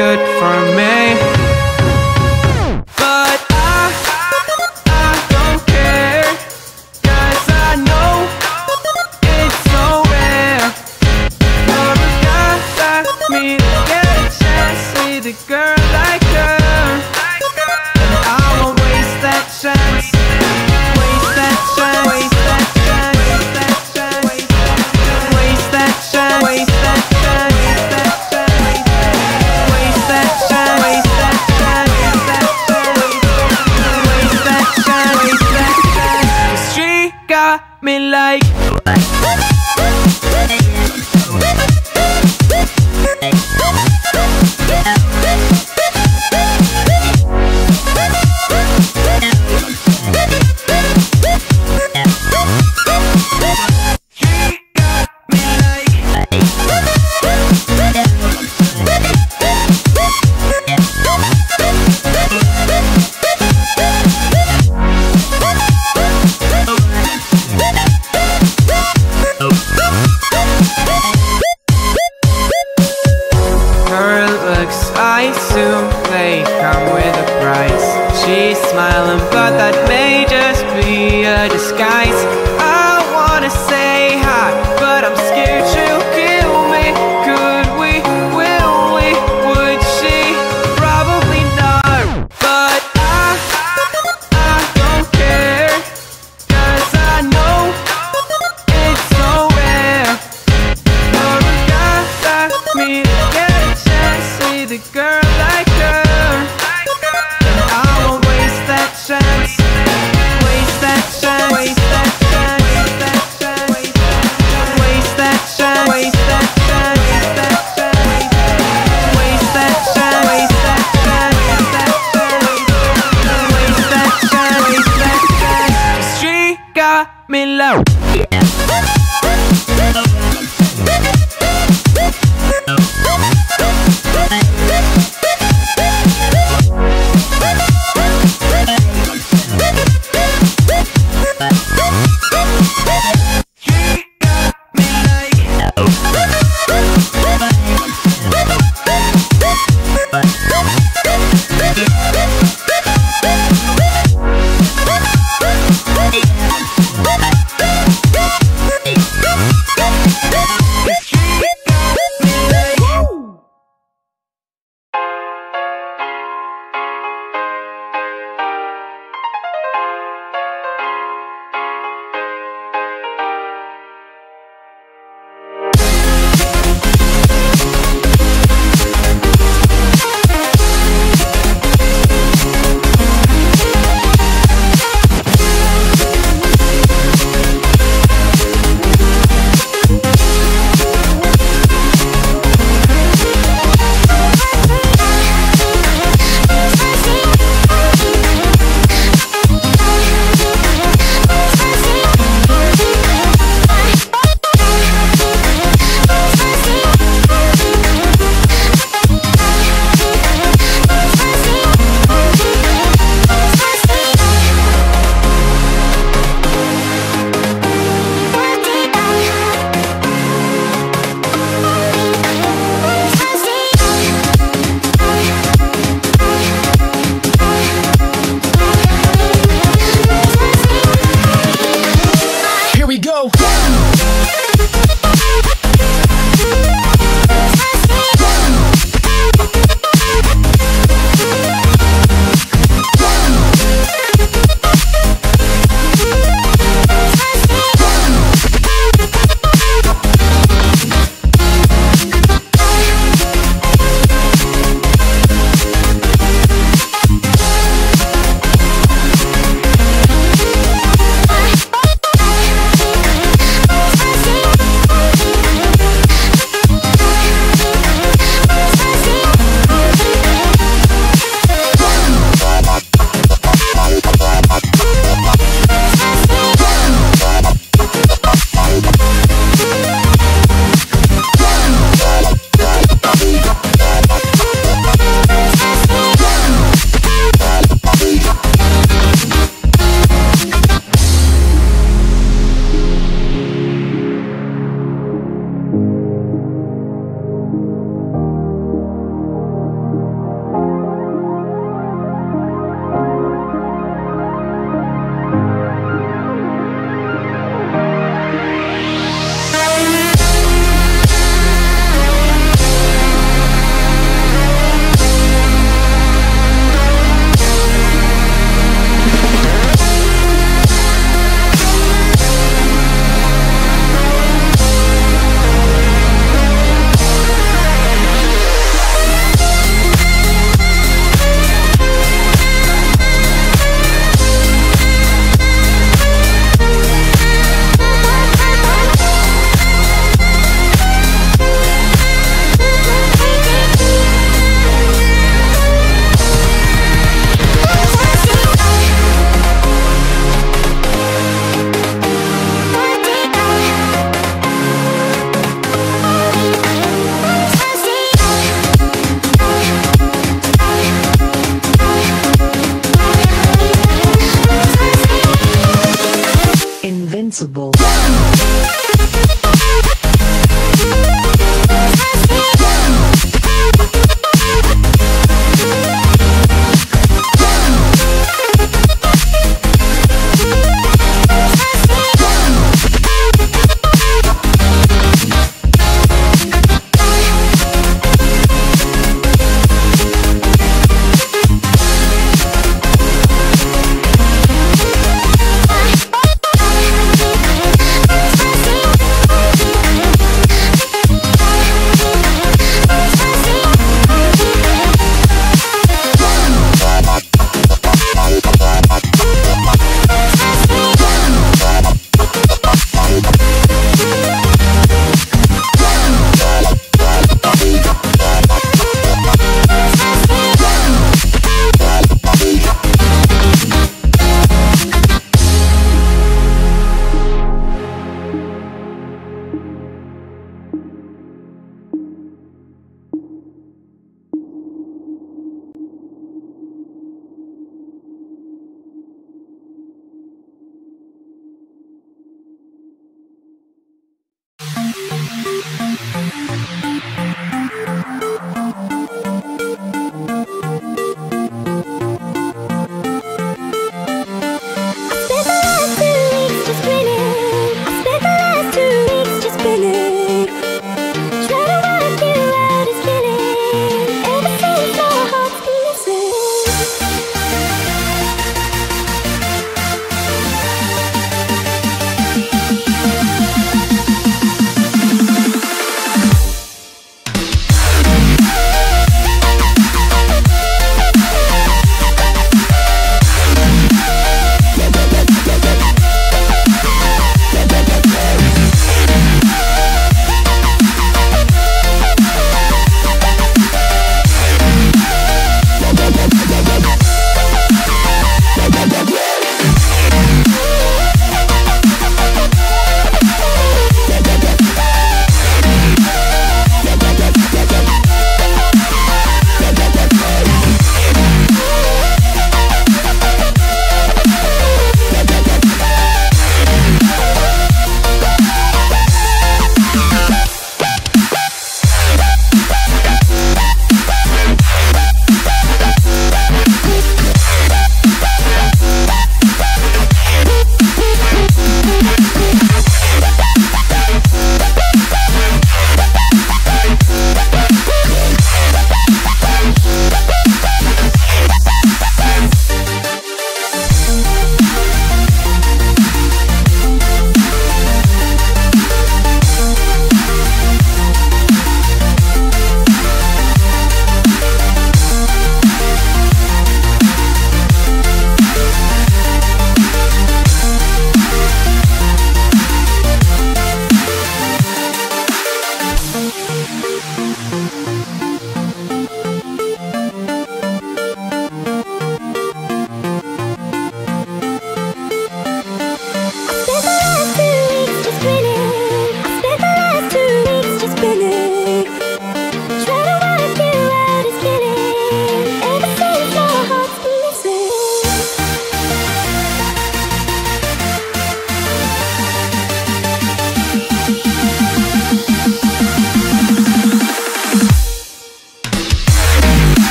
good for me.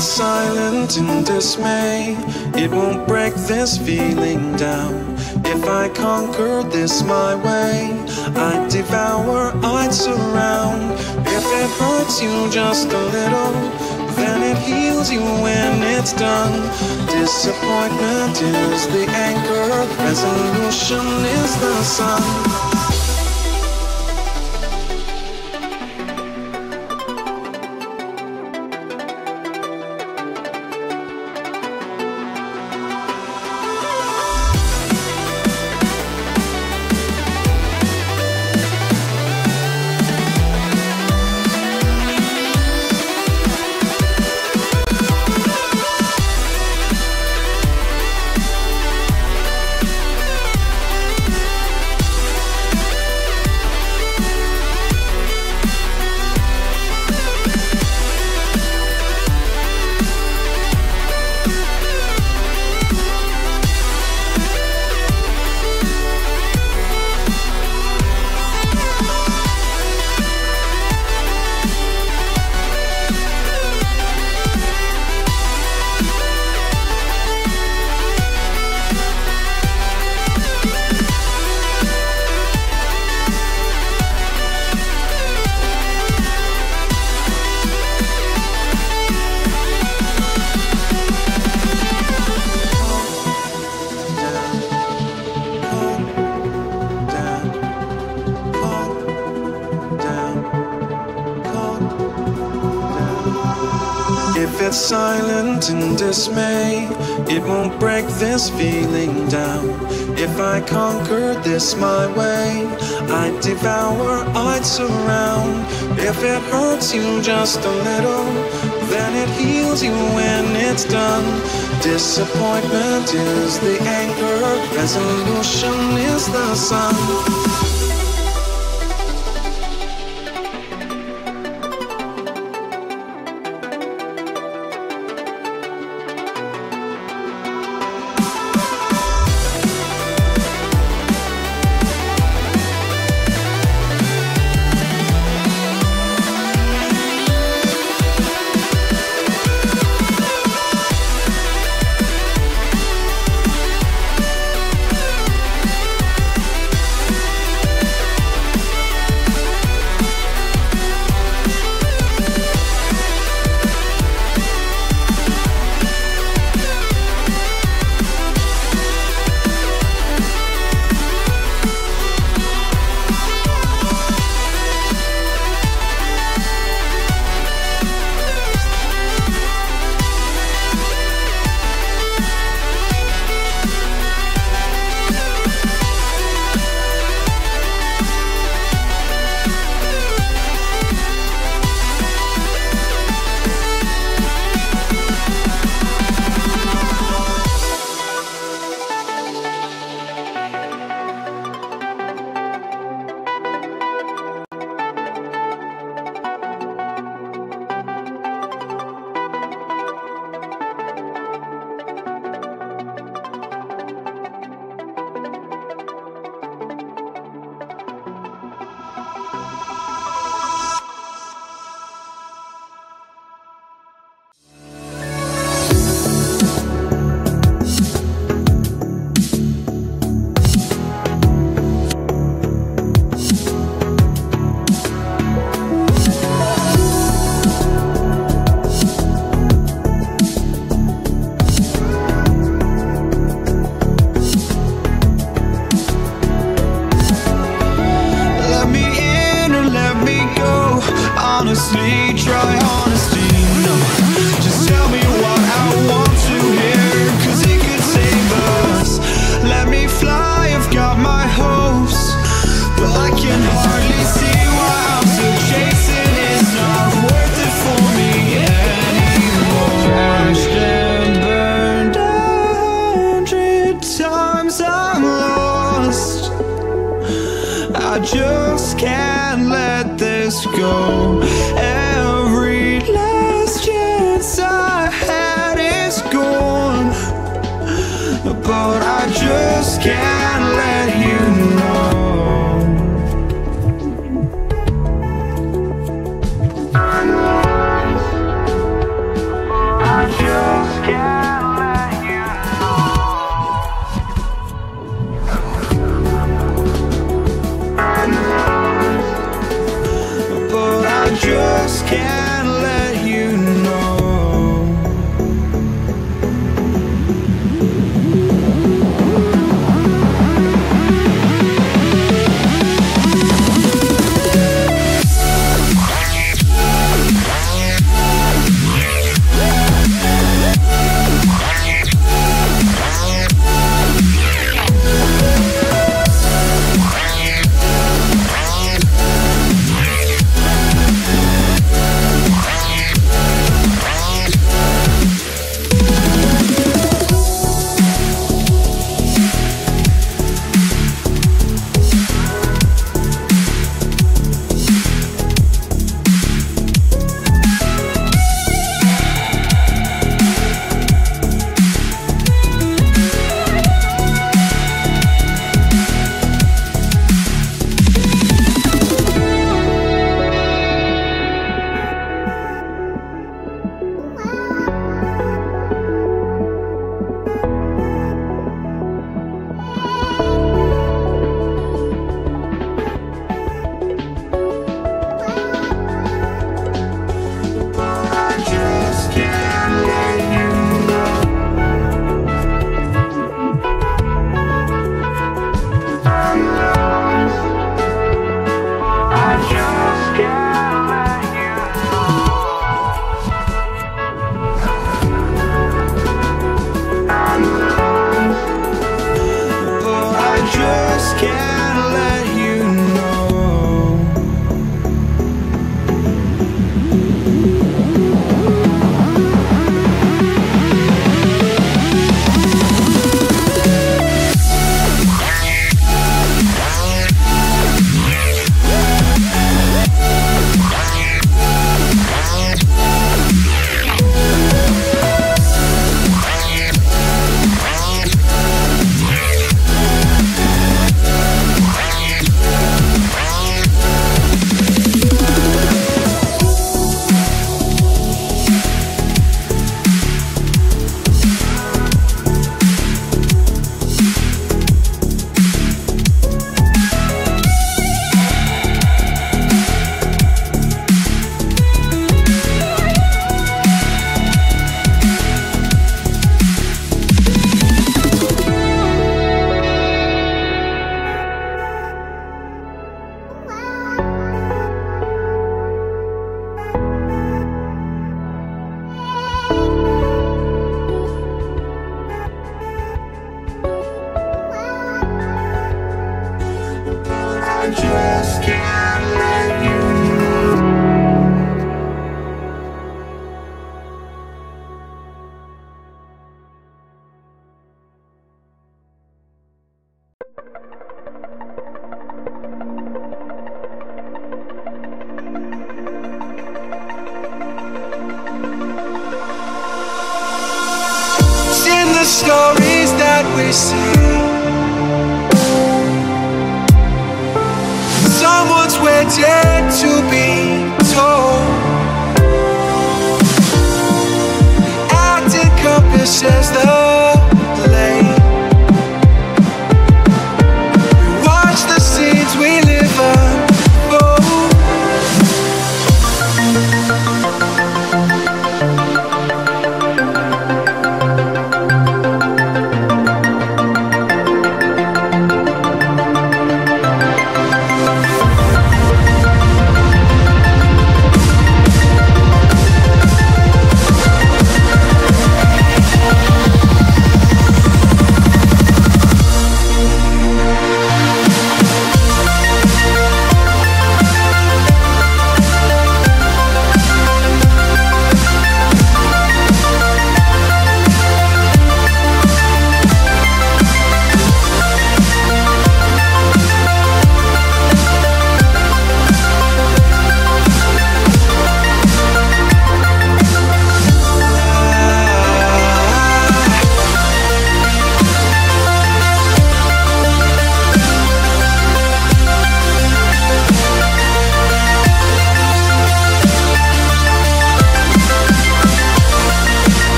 Silent in dismay, it won't break this feeling down. If I conquer this my way, I'd devour, I'd surround. If it hurts you just a little, then it heals you when it's done. Disappointment is the anchor, resolution is the sun. This feeling down. If I conquer this my way, I'd devour, I'd surround. If it hurts you just a little, then it heals you when it's done. Disappointment is the anchor, resolution is the sun.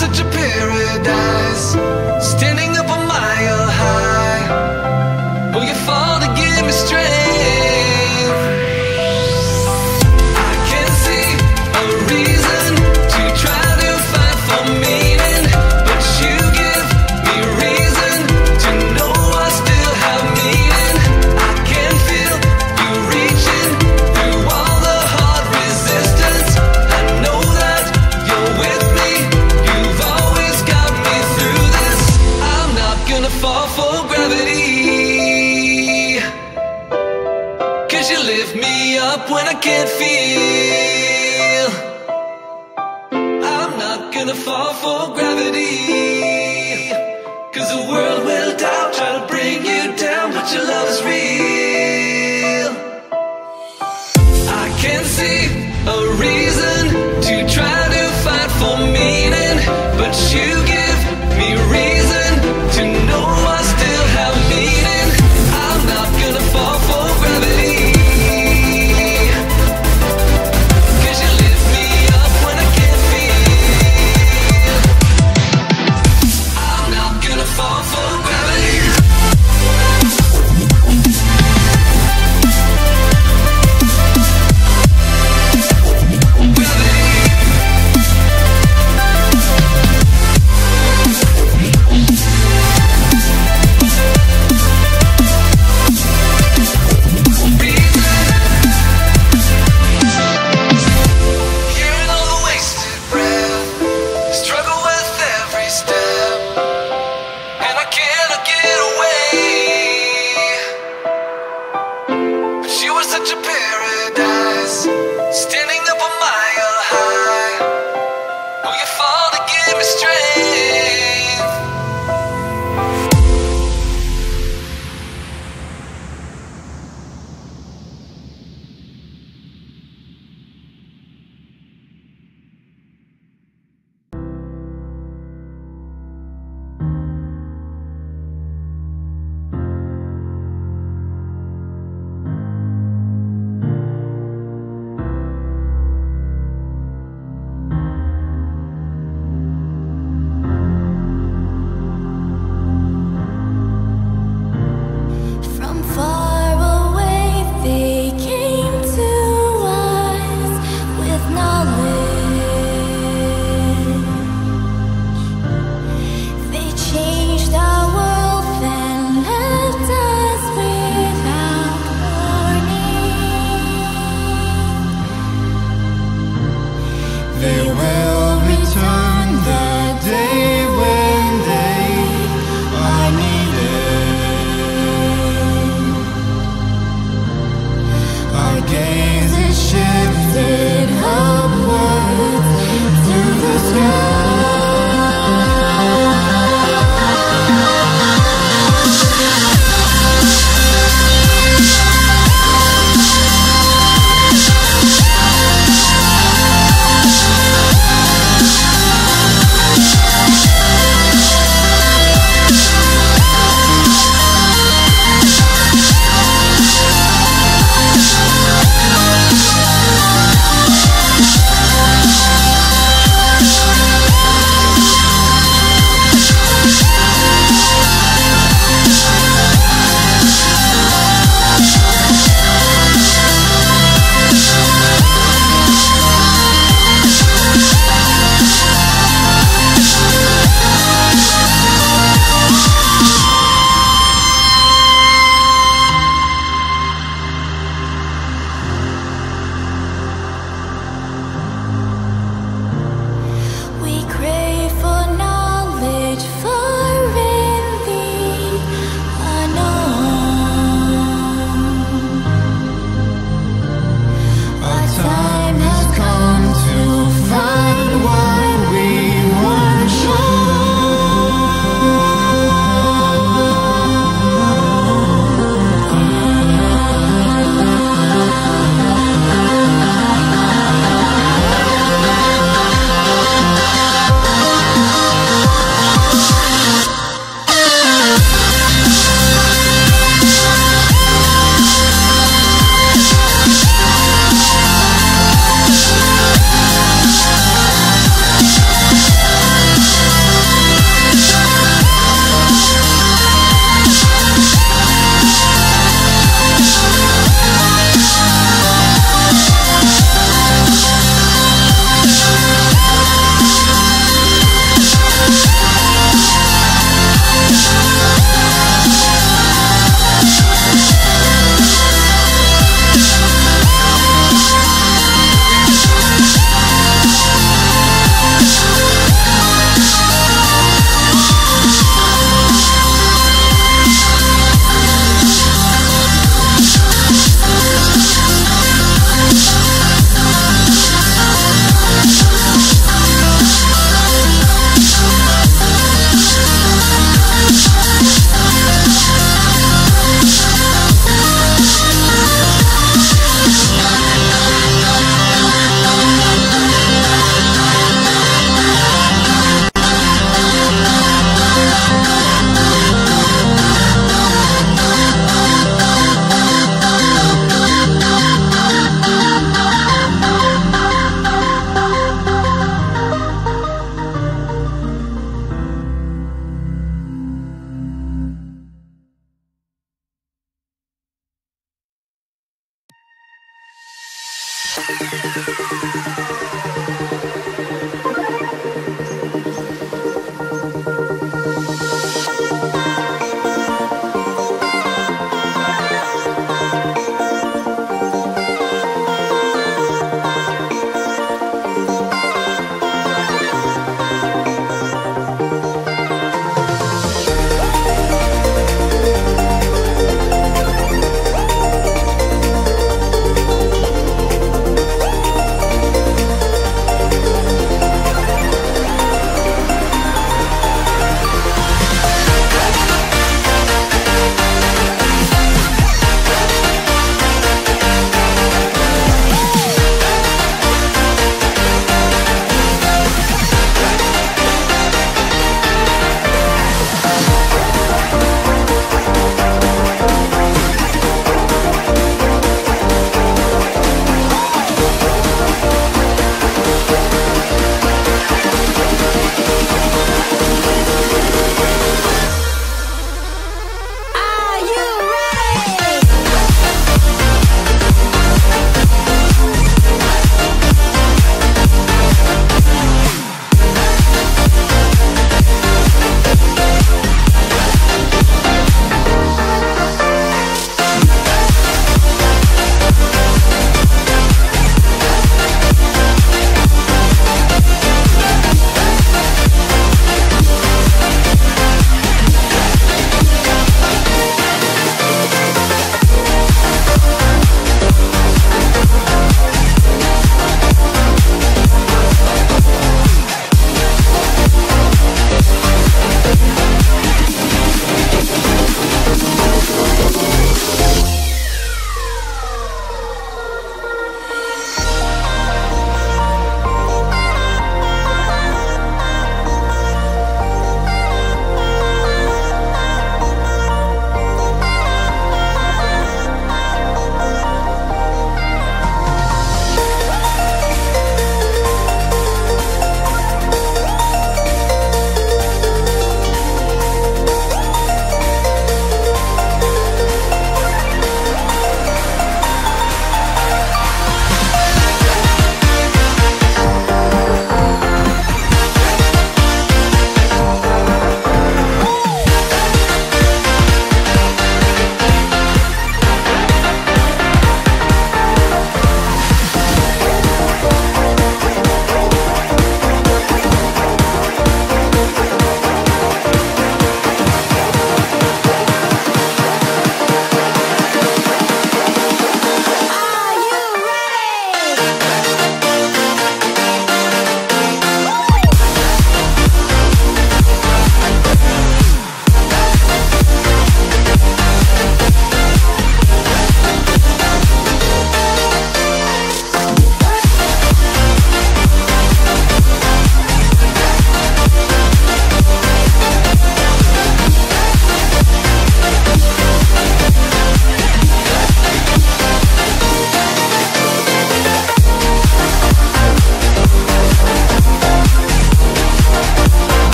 Such a paradise, standing